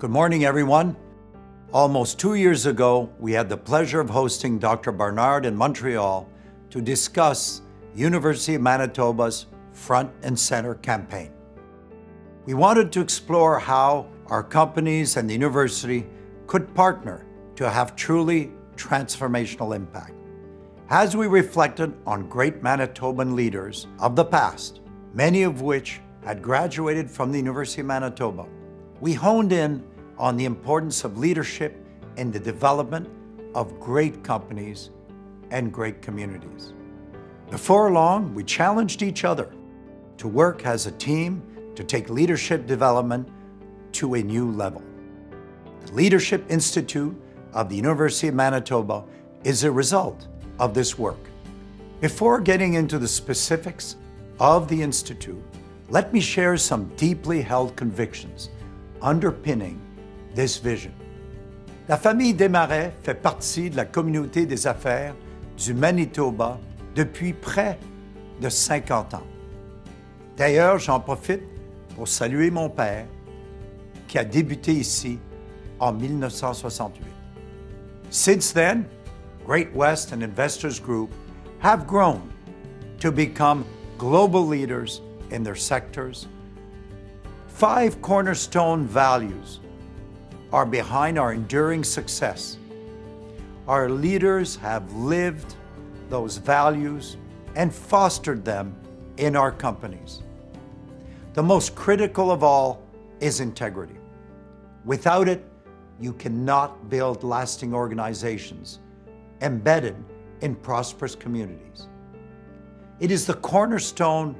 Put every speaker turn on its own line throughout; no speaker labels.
Good morning, everyone. Almost two years ago, we had the pleasure of hosting Dr. Barnard in Montreal to discuss University of Manitoba's Front and Center campaign. We wanted to explore how our companies and the university could partner to have truly transformational impact. As we reflected on great Manitoban leaders of the past, many of which had graduated from the University of Manitoba, we honed in on the importance of leadership in the development of great companies and great communities. Before long, we challenged each other to work as a team to take leadership development to a new level. The Leadership Institute of the University of Manitoba is a result of this work. Before getting into the specifics of the Institute, let me share some deeply held convictions underpinning this vision. La famille Desmarais fait partie de la communauté des affaires du Manitoba depuis près de 50 ans. D'ailleurs, j'en profite pour saluer mon père qui a débuté ici en 1968. Since then, Great West and Investors Group have grown to become global leaders in their sectors. Five cornerstone values are behind our enduring success. Our leaders have lived those values and fostered them in our companies. The most critical of all is integrity. Without it, you cannot build lasting organizations embedded in prosperous communities. It is the cornerstone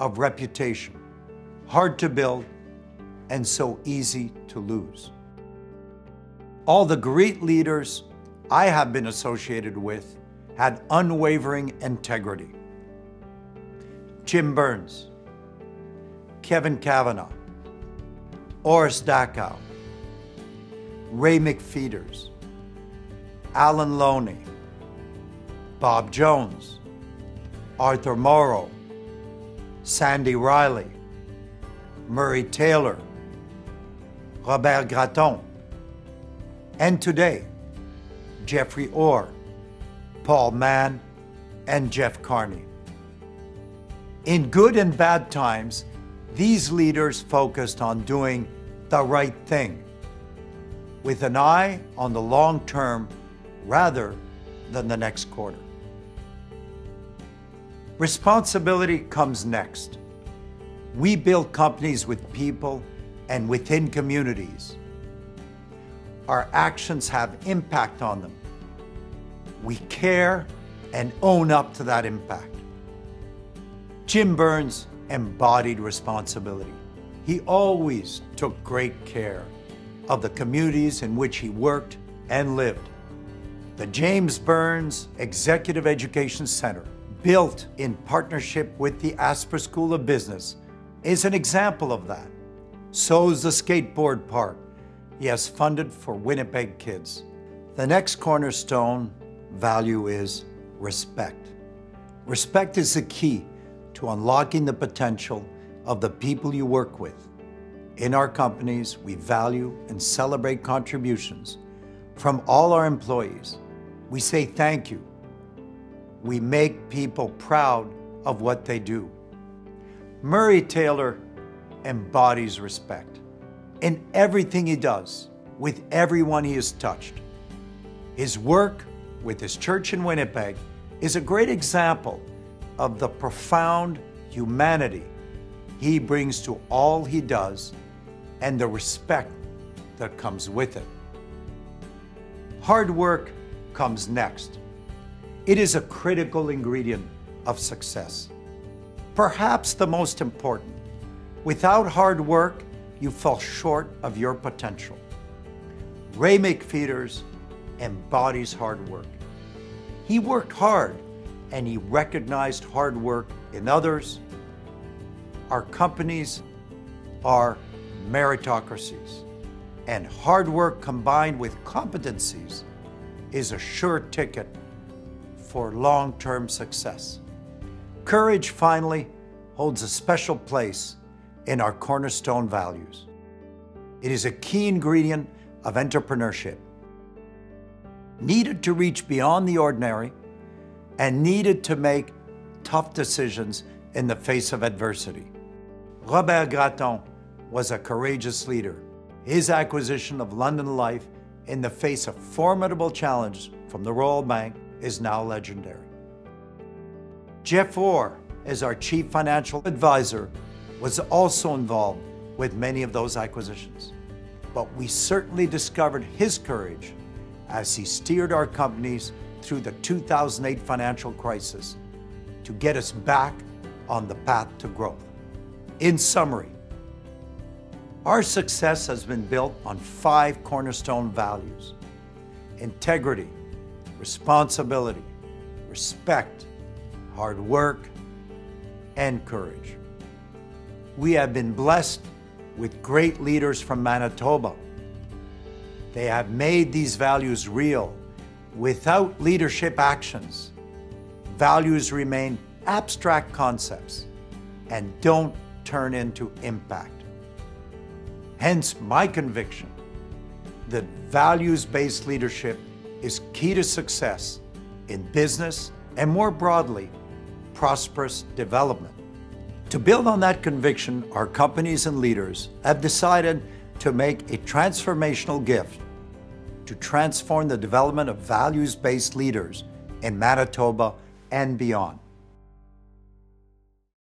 of reputation, hard to build and so easy to lose. All the great leaders I have been associated with had unwavering integrity. Jim Burns, Kevin Kavanagh, Orest Dackow, Ray McFeetors, Alan Loney, Bob Jones, Arthur Mauro, Sandy Riley, Murray Taylor, Robert Gratton, and today, Jeffrey Orr, Paul Mahon, and Jeff Carney. In good and bad times, these leaders focused on doing the right thing with an eye on the long term rather than the next quarter. Responsibility comes next. We build companies with people and within communities. Our actions have impact on them. We care and own up to that impact. Jim Burns embodied responsibility. He always took great care of the communities in which he worked and lived. The James Burns Executive Education Center, built in partnership with the Asper School of Business, is an example of that. So is the skateboard park has funded for Winnipeg kids. The next cornerstone value is respect. Respect is the key to unlocking the potential of the people you work with. In our companies, we value and celebrate contributions from all our employees. We say thank you. We make people proud of what they do. Murray Taylor embodies respect in everything he does, with everyone he has touched. His work with his church in Winnipeg is a great example of the profound humanity he brings to all he does and the respect that comes with it. Hard work comes next. It is a critical ingredient of success. Perhaps the most important. Without hard work, you fall short of your potential. Ray McFeetors embodies hard work. He worked hard and he recognized hard work in others. Our companies are meritocracies, and hard work combined with competencies is a sure ticket for long term success. Courage, finally, holds a special place in our cornerstone values. It is a key ingredient of entrepreneurship, needed to reach beyond the ordinary and needed to make tough decisions in the face of adversity. Robert Gratton was a courageous leader. His acquisition of London Life in the face of formidable challenge from the Royal Bank is now legendary. Jeff Orr, is our chief financial advisor, was also involved with many of those acquisitions. But we certainly discovered his courage as he steered our companies through the 2008 financial crisis to get us back on the path to growth. In summary, our success has been built on five cornerstone values integrity, responsibility, respect, hard work, and courage. We have been blessed with great leaders from Manitoba. They have made these values real. Without leadership actions, values remain abstract concepts and don't turn into impact. Hence, my conviction that values based leadership is key to success in business and more broadly, prosperous development. To build on that conviction, our companies and leaders have decided to make a transformational gift to transform the development of values based leaders in Manitoba and beyond.